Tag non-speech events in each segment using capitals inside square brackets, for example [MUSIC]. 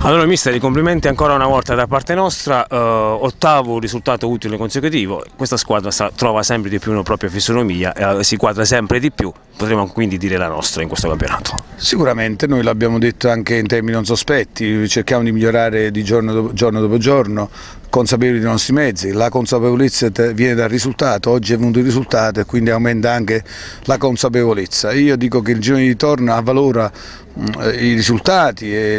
Allora mister, i complimenti ancora una volta da parte nostra, eh, ottavo risultato utile consecutivo, questa squadra sta, trova sempre di più una propria fisionomia, eh, si quadra sempre di più, potremmo quindi dire la nostra in questo campionato. Sicuramente, noi l'abbiamo detto anche in termini non sospetti, cerchiamo di migliorare di giorno dopo giorno, dopo giorno consapevoli dei nostri mezzi, la consapevolezza viene dal risultato, oggi è venuto il risultato e quindi aumenta anche la consapevolezza. Io dico che il girone di ritorno avvalora i risultati e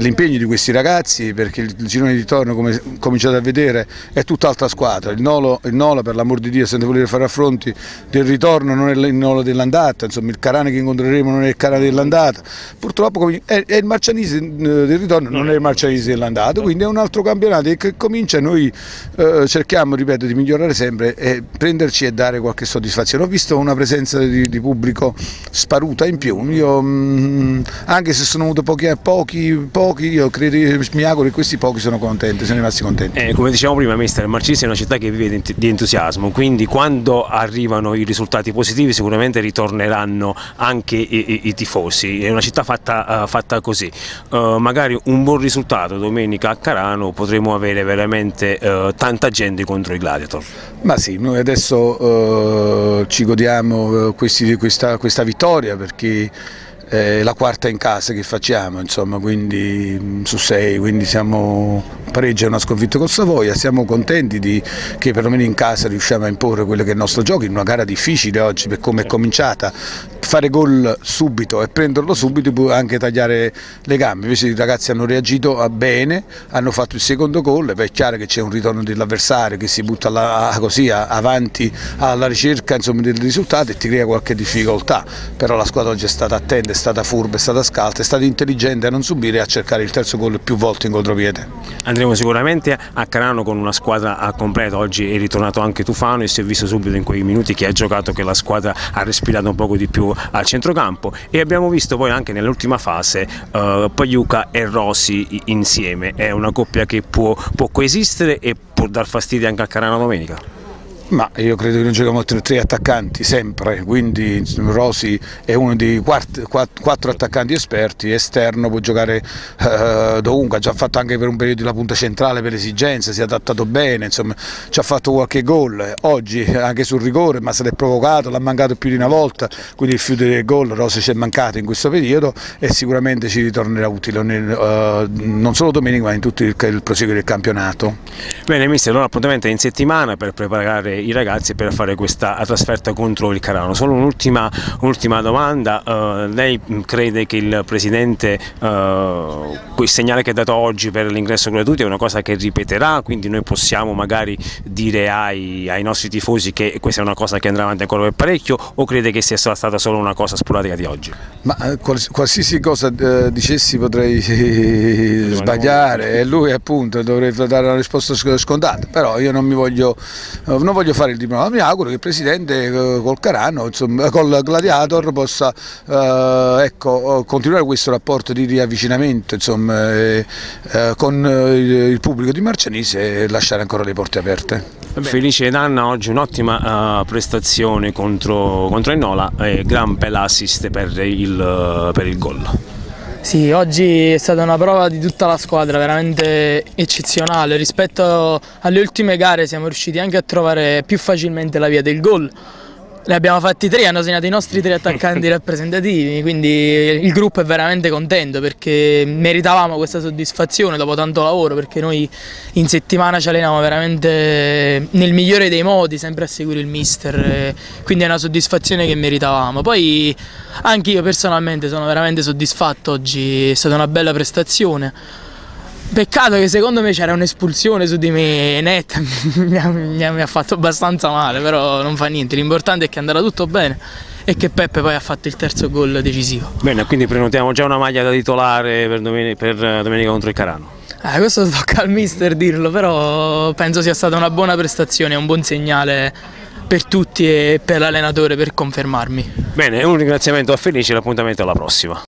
l'impegno di questi ragazzi perché il girone di ritorno come cominciate a vedere è tutt'altra squadra, il Nola per l'amor di Dio senza voler fare affronti del ritorno non è il Nolo dell'andata, insomma il Carane che incontreremo non è il Carane dell'andata, purtroppo è, il Marcianese eh, del ritorno non è il Marcianese dell'andata, quindi è un altro campionato che comincia noi eh, cerchiamo ripeto di migliorare sempre e prenderci e dare qualche soddisfazione. Ho visto una presenza di, di pubblico sparuta in più, io Mm, anche se sono avuto pochi, pochi, pochi io credo, mi auguro che questi pochi sono contenti, sono rimasti contenti. Eh, come dicevamo prima, mister, Marcisi è una città che vive di entusiasmo, quindi quando arrivano i risultati positivi sicuramente ritorneranno anche i, i, i tifosi, è una città fatta, uh, fatta così. Uh, magari un buon risultato domenica a Carano potremo avere veramente uh, tanta gente contro i Gladiator. Ma sì, noi adesso ci godiamo questi, questa, questa vittoria perché è la quarta in casa che facciamo, insomma, quindi mm, su sei, quindi siamo pareggio e una sconfitta con Savoia, siamo contenti di, che perlomeno in casa riusciamo a imporre quello che è il nostro gioco in una gara difficile oggi per come è cominciata, fare gol subito e prenderlo subito può anche tagliare le gambe, invece i ragazzi hanno reagito bene, hanno fatto il secondo gol, è chiaro che c'è un ritorno dell'avversario che si butta alla, così avanti alla ricerca insomma, del risultato e ti crea qualche difficoltà, però la squadra oggi è stata attenta, è stata furba, è stata scalta, è stata intelligente a non subire e a cercare il terzo gol più volte in contropiede. Andremo sicuramente a Carano con una squadra a completo, oggi è ritornato anche Tufano e si è visto subito in quei minuti che ha giocato che la squadra ha respirato un poco di più al centrocampo. E abbiamo visto poi anche nell'ultima fase uh, Pagliuca e Rossi insieme, è una coppia che può, può coesistere e può dar fastidio anche a Carano domenica. Ma io credo che noi giochiamo tre, attaccanti sempre, quindi Rosi è uno dei quattro, attaccanti esperti, esterno può giocare eh, dovunque, ha già fatto anche per un periodo la punta centrale per esigenze, si è adattato bene, insomma ci ha fatto qualche gol, oggi anche sul rigore ma se l'è provocato, l'ha mancato più di una volta, quindi il fiuto del gol Rosi ci è mancato in questo periodo e sicuramente ci ritornerà utile nel, eh, non solo domenica ma in tutto il, il proseguo del campionato. Bene mister, allora appuntamento in settimana per preparare i ragazzi per fare questa trasferta contro il Carano. Solo un'ultima un domanda, uh, lei crede che il Presidente, uh, il segnale che ha dato oggi per l'ingresso gratuito è una cosa che ripeterà, quindi noi possiamo magari dire ai, ai, nostri tifosi che questa è una cosa che andrà avanti ancora per parecchio o crede che sia stata solo una cosa sporadica di oggi? Ma eh, qualsiasi cosa eh, dicessi potrei sbagliare. e lui appunto dovrebbe dare una risposta scontata, però io non mi voglio, non voglio fare il diploma, mi auguro che il Presidente eh, col Carano, insomma, col Gladiator possa eh, ecco, continuare questo rapporto di riavvicinamento insomma, eh, eh, con il pubblico di Marcianise e lasciare ancora le porte aperte. Felice Danna oggi un'ottima uh, prestazione contro, contro il Nola e gran bella assist per il, per il gol. Sì, oggi è stata una prova di tutta la squadra veramente eccezionale. Rispetto alle ultime gare siamo riusciti anche a trovare più facilmente la via del gol. Ne abbiamo fatti tre, hanno segnato i nostri tre attaccanti [LAUGHS] rappresentativi, quindi il gruppo è veramente contento perché meritavamo questa soddisfazione dopo tanto lavoro, perché noi in settimana ci alleniamo veramente nel migliore dei modi, sempre a seguire il mister, quindi è una soddisfazione che meritavamo. Poi anche io personalmente sono veramente soddisfatto oggi, è stata una bella prestazione. Peccato che secondo me c'era un'espulsione su di me netta, [LAUGHS] mi, ha, mi, ha, fatto abbastanza male, però non fa niente, l'importante è che andato tutto bene e che Peppe poi ha fatto il terzo gol decisivo. Bene, quindi prenotiamo già una maglia da titolare per domenica, per domenica contro il Carano. Eh, questo tocca al mister dirlo, però penso sia stata una buona prestazione, un buon segnale per tutti e per l'allenatore per confermarmi. Bene, un ringraziamento a Felice e l'appuntamento alla prossima.